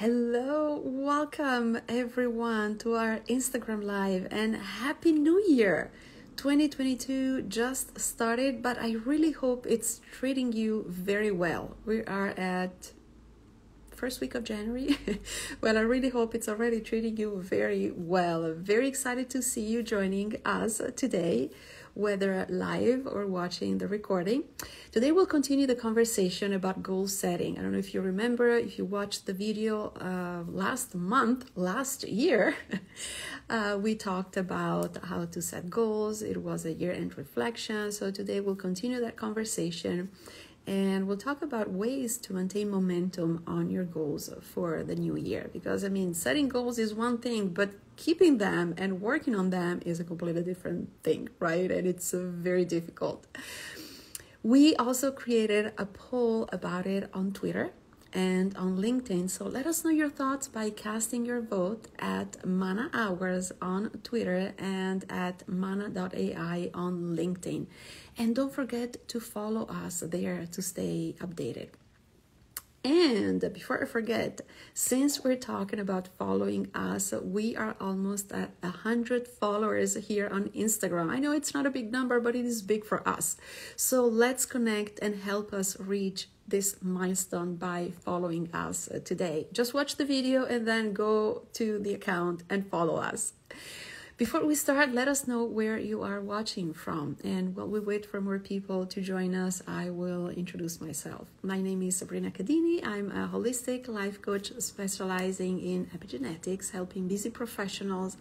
Hello, welcome everyone to our Instagram Live and Happy New Year! 2022 just started, but I really hope it's treating you very well. We are at first week of January. well, I really hope it's already treating you very well. Very excited to see you joining us today whether live or watching the recording. Today we'll continue the conversation about goal setting. I don't know if you remember, if you watched the video uh, last month, last year, uh, we talked about how to set goals. It was a year end reflection. So today we'll continue that conversation and we'll talk about ways to maintain momentum on your goals for the new year because i mean setting goals is one thing but keeping them and working on them is a completely different thing right and it's uh, very difficult we also created a poll about it on twitter and on LinkedIn. So let us know your thoughts by casting your vote at Mana Hours on Twitter and at mana.ai on LinkedIn. And don't forget to follow us there to stay updated. And before I forget, since we're talking about following us, we are almost at 100 followers here on Instagram. I know it's not a big number, but it is big for us. So let's connect and help us reach this milestone by following us today. Just watch the video and then go to the account and follow us. Before we start, let us know where you are watching from. And while we wait for more people to join us, I will introduce myself. My name is Sabrina Cadini. I'm a holistic life coach specializing in epigenetics, helping busy professionals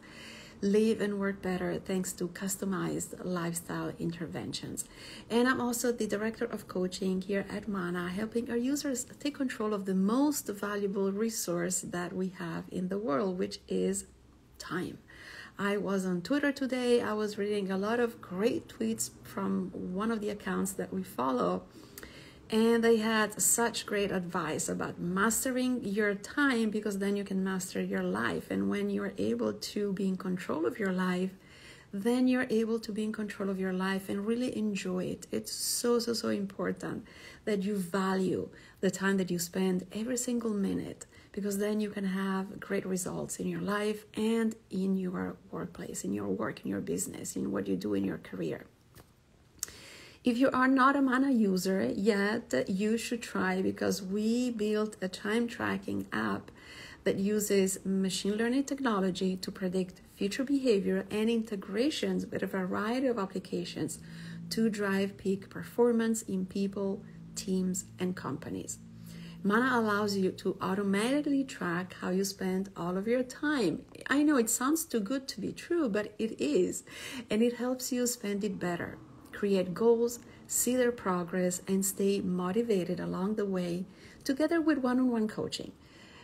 live and work better thanks to customized lifestyle interventions. And I'm also the director of coaching here at Mana, helping our users take control of the most valuable resource that we have in the world, which is time. I was on Twitter today. I was reading a lot of great tweets from one of the accounts that we follow. And they had such great advice about mastering your time because then you can master your life. And when you're able to be in control of your life, then you're able to be in control of your life and really enjoy it. It's so, so, so important that you value the time that you spend every single minute because then you can have great results in your life and in your workplace, in your work, in your business, in what you do in your career. If you are not a Mana user yet, you should try because we built a time tracking app that uses machine learning technology to predict future behavior and integrations with a variety of applications to drive peak performance in people, teams, and companies. Mana allows you to automatically track how you spend all of your time. I know it sounds too good to be true, but it is. And it helps you spend it better, create goals, see their progress, and stay motivated along the way, together with one on one coaching.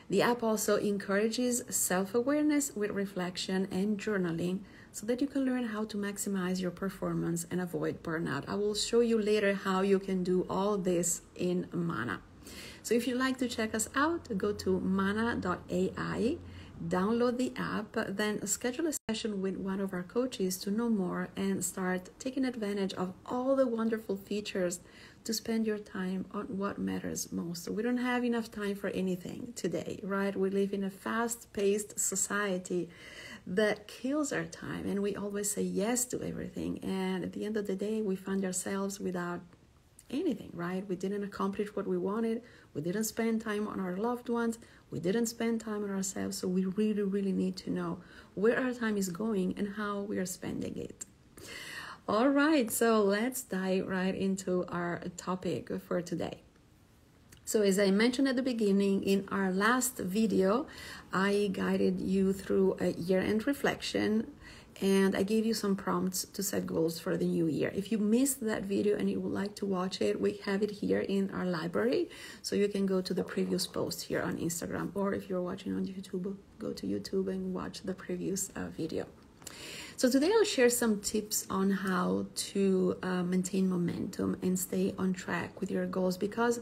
The app also encourages self awareness with reflection and journaling so that you can learn how to maximize your performance and avoid burnout. I will show you later how you can do all this in Mana. So if you'd like to check us out, go to mana.ai, download the app, then schedule a session with one of our coaches to know more and start taking advantage of all the wonderful features to spend your time on what matters most. we don't have enough time for anything today, right? We live in a fast paced society that kills our time and we always say yes to everything. And at the end of the day, we find ourselves without anything, right? We didn't accomplish what we wanted. We didn't spend time on our loved ones. We didn't spend time on ourselves. So we really, really need to know where our time is going and how we are spending it. All right, so let's dive right into our topic for today. So, as I mentioned at the beginning, in our last video, I guided you through a year end reflection and I gave you some prompts to set goals for the new year. If you missed that video and you would like to watch it, we have it here in our library. So you can go to the previous post here on Instagram, or if you're watching on YouTube, go to YouTube and watch the previous uh, video. So today I'll share some tips on how to uh, maintain momentum and stay on track with your goals because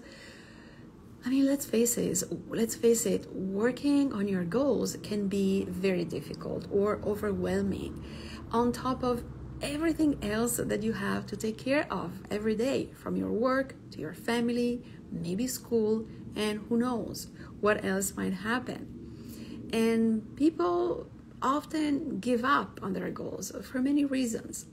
I mean, let's face it, let's face it, working on your goals can be very difficult or overwhelming on top of everything else that you have to take care of every day from your work to your family, maybe school, and who knows what else might happen. And people often give up on their goals for many reasons.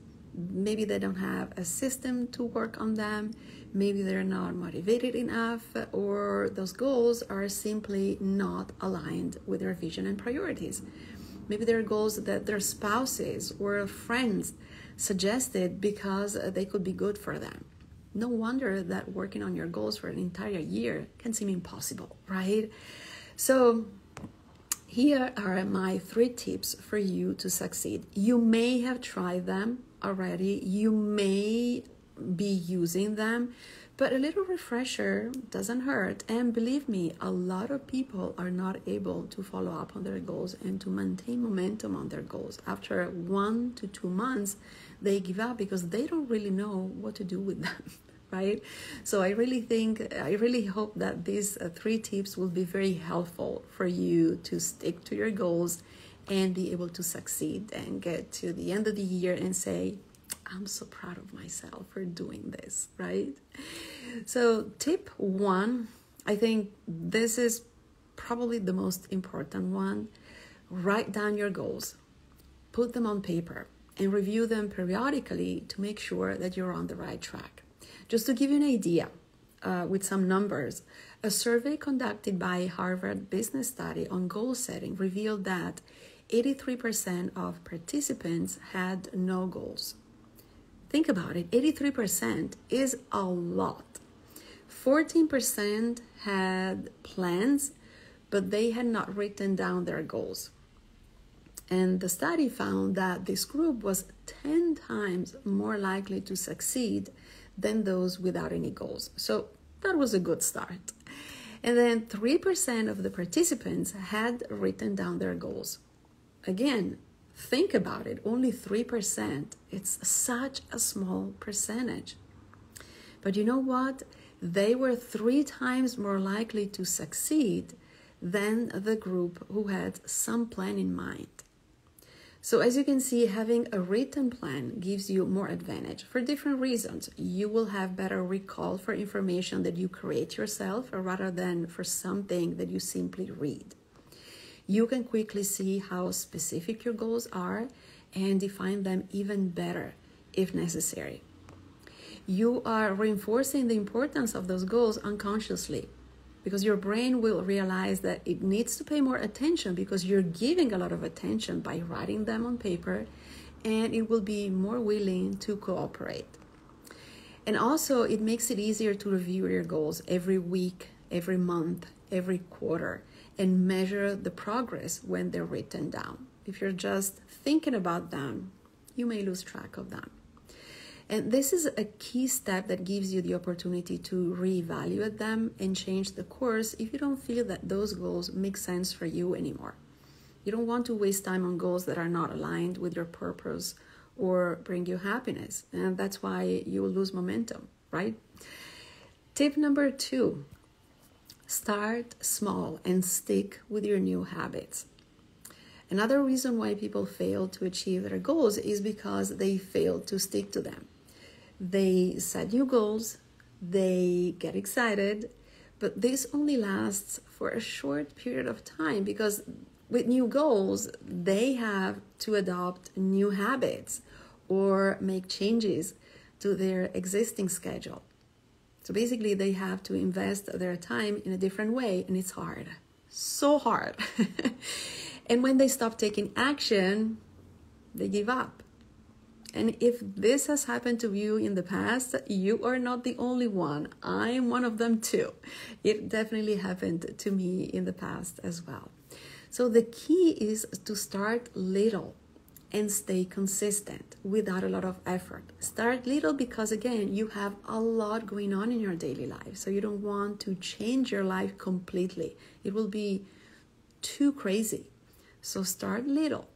Maybe they don't have a system to work on them, maybe they're not motivated enough, or those goals are simply not aligned with their vision and priorities. Maybe there are goals that their spouses or friends suggested because they could be good for them. No wonder that working on your goals for an entire year can seem impossible, right? So, here are my three tips for you to succeed. You may have tried them already, you may be using them, but a little refresher doesn't hurt. And believe me, a lot of people are not able to follow up on their goals and to maintain momentum on their goals. After one to two months, they give up because they don't really know what to do with them. right? So I really think, I really hope that these uh, three tips will be very helpful for you to stick to your goals and be able to succeed and get to the end of the year and say, I'm so proud of myself for doing this, right? So, tip one, I think this is probably the most important one. Write down your goals, put them on paper, and review them periodically to make sure that you're on the right track. Just to give you an idea uh, with some numbers, a survey conducted by Harvard Business Study on goal setting revealed that 83% of participants had no goals. Think about it 83% is a lot. 14% had plans, but they had not written down their goals. And the study found that this group was 10 times more likely to succeed than those without any goals. So that was a good start. And then 3% of the participants had written down their goals. Again, think about it only 3%. It's such a small percentage. But you know what? They were three times more likely to succeed than the group who had some plan in mind. So as you can see, having a written plan gives you more advantage for different reasons. You will have better recall for information that you create yourself rather than for something that you simply read. You can quickly see how specific your goals are and define them even better if necessary. You are reinforcing the importance of those goals unconsciously because your brain will realize that it needs to pay more attention because you're giving a lot of attention by writing them on paper and it will be more willing to cooperate. And also, it makes it easier to review your goals every week, every month, every quarter, and measure the progress when they're written down. If you're just thinking about them, you may lose track of them. And this is a key step that gives you the opportunity to reevaluate them and change the course if you don't feel that those goals make sense for you anymore. You don't want to waste time on goals that are not aligned with your purpose or bring you happiness. And that's why you will lose momentum, right? Tip number two start small and stick with your new habits. Another reason why people fail to achieve their goals is because they fail to stick to them. They set new goals, they get excited, but this only lasts for a short period of time because with new goals, they have to adopt new habits or make changes to their existing schedule. So basically, they have to invest their time in a different way, and it's hard. So hard. and when they stop taking action, they give up. And if this has happened to you in the past, you are not the only one. I am one of them too. It definitely happened to me in the past as well. So the key is to start little and stay consistent without a lot of effort. Start little because, again, you have a lot going on in your daily life. So you don't want to change your life completely, it will be too crazy. So start little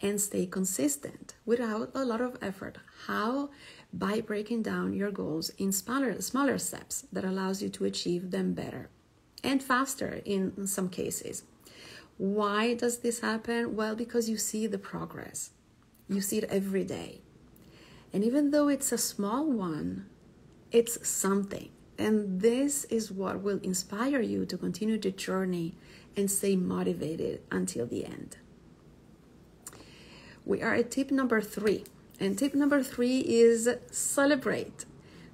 and stay consistent without a lot of effort. How? By breaking down your goals in smaller, smaller steps that allows you to achieve them better and faster in some cases. Why does this happen? Well, because you see the progress. You see it every day. And even though it's a small one, it's something. And this is what will inspire you to continue the journey and stay motivated until the end. We are at tip number three. And tip number three is celebrate.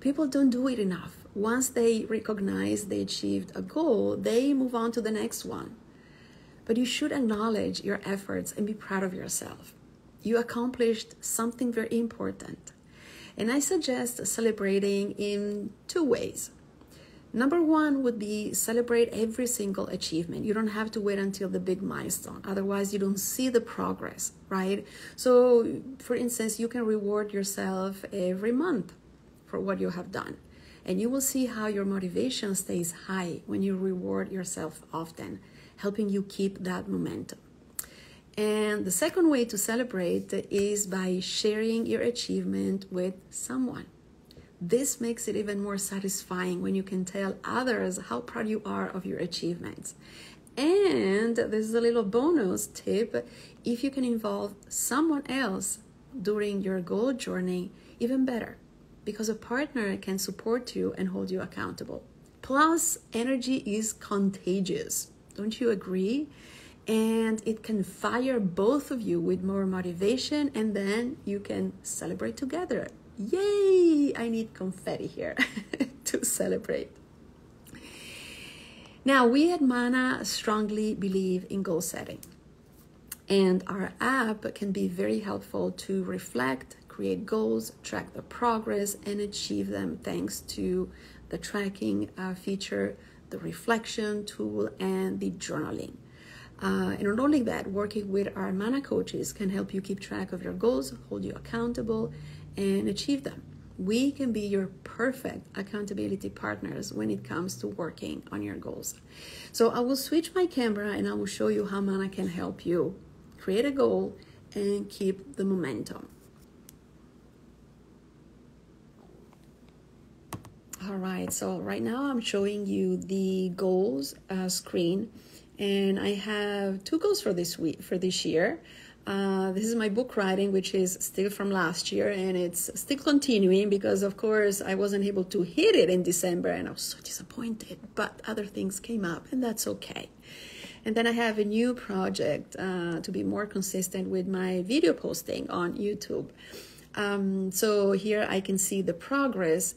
People don't do it enough. Once they recognize they achieved a goal, they move on to the next one. But you should acknowledge your efforts and be proud of yourself. You accomplished something very important. And I suggest celebrating in two ways. Number one would be celebrate every single achievement. You don't have to wait until the big milestone. Otherwise, you don't see the progress, right? So, for instance, you can reward yourself every month for what you have done. And you will see how your motivation stays high when you reward yourself often, helping you keep that momentum. And the second way to celebrate is by sharing your achievement with someone. This makes it even more satisfying when you can tell others how proud you are of your achievements. And this is a little bonus tip if you can involve someone else during your goal journey, even better, because a partner can support you and hold you accountable. Plus, energy is contagious. Don't you agree? And it can fire both of you with more motivation, and then you can celebrate together Yay! I need confetti here to celebrate. Now, we at Mana strongly believe in goal setting, and our app can be very helpful to reflect, create goals, track the progress, and achieve them thanks to the tracking uh, feature, the reflection tool, and the journaling. Uh, and not only that, working with our Mana coaches can help you keep track of your goals, hold you accountable, and achieve them. We can be your perfect accountability partners when it comes to working on your goals. So I will switch my camera and I will show you how Mana can help you create a goal and keep the momentum. All right, so right now I'm showing you the goals uh, screen, and I have two goals for this week for this year. Uh, this is my book writing, which is still from last year, and it's still continuing because, of course, I wasn't able to hit it in December, and I was so disappointed. But other things came up, and that's okay. And then I have a new project uh, to be more consistent with my video posting on YouTube. Um, so here I can see the progress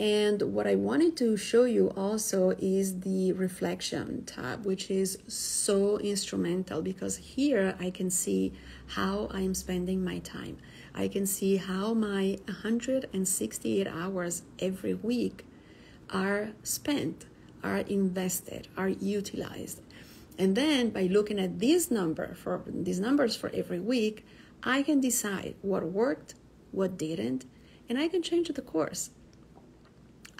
and what I wanted to show you also is the reflection tab, which is so instrumental because here I can see how I'm spending my time. I can see how my 168 hours every week are spent, are invested, are utilized. And then by looking at this number for these numbers for every week, I can decide what worked, what didn't, and I can change the course.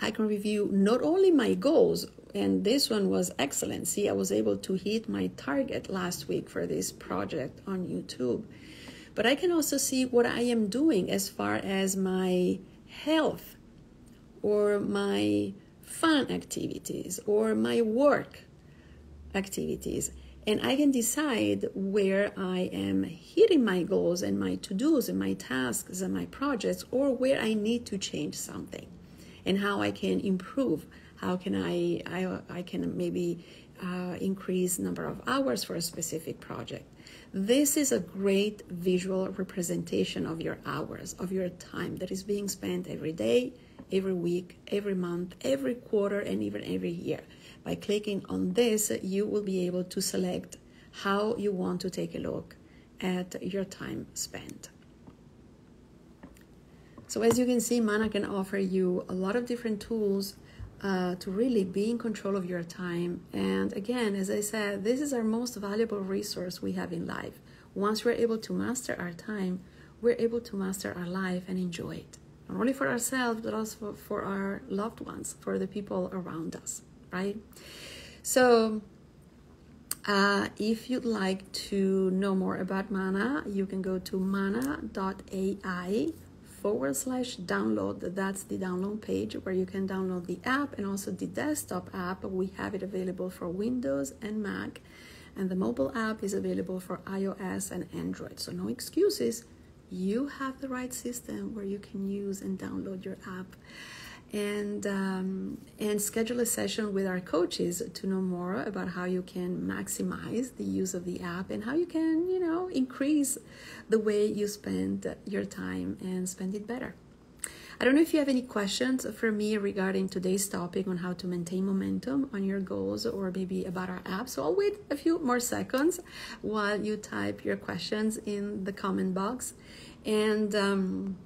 I can review not only my goals, and this one was excellent. See, I was able to hit my target last week for this project on YouTube. But I can also see what I am doing as far as my health or my fun activities or my work activities. And I can decide where I am hitting my goals and my to dos and my tasks and my projects or where I need to change something and how I can improve. How can I I, I can maybe uh, increase number of hours for a specific project. This is a great visual representation of your hours, of your time that is being spent every day, every week, every month, every quarter, and even every year. By clicking on this, you will be able to select how you want to take a look at your time spent. So as you can see, Mana can offer you a lot of different tools uh, to really be in control of your time. And again, as I said, this is our most valuable resource we have in life. Once we're able to master our time, we're able to master our life and enjoy it. Not only for ourselves, but also for our loved ones, for the people around us, right? So, uh, if you'd like to know more about Mana, you can go to mana.ai forward slash download. That's the download page where you can download the app and also the desktop app. We have it available for Windows and Mac, and the mobile app is available for iOS and Android. So, no excuses. You have the right system where you can use and download your app. And um, and schedule a session with our coaches to know more about how you can maximize the use of the app and how you can you know increase the way you spend your time and spend it better. I don't know if you have any questions for me regarding today's topic on how to maintain momentum on your goals or maybe about our app so i'll wait a few more seconds while you type your questions in the comment box. And um,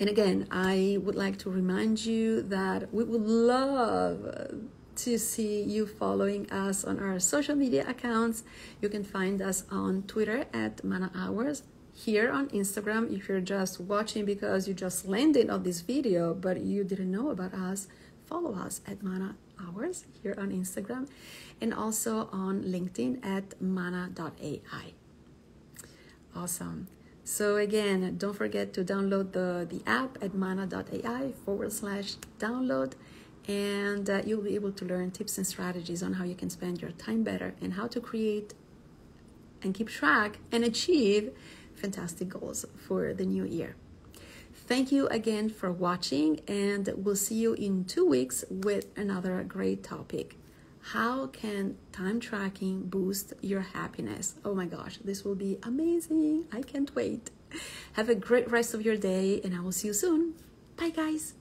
and again, I would like to remind you that we would love to see you following us on our social media accounts. You can find us on Twitter at Mana Hours, here on Instagram if you're just watching because you just landed on this video but you didn't know about us. Follow us at Mana Hours here on Instagram and also on LinkedIn at mana.ai. Awesome. So again, don't forget to download the, the app at mana.ai forward slash download and uh, you'll be able to learn tips and strategies on how you can spend your time better and how to create and keep track and achieve fantastic goals for the new year. Thank you again for watching and we'll see you in two weeks with another great topic. How can time tracking boost your happiness? Oh my gosh, this will be amazing. I can't wait. Have a great rest of your day, and I will see you soon. Bye, guys.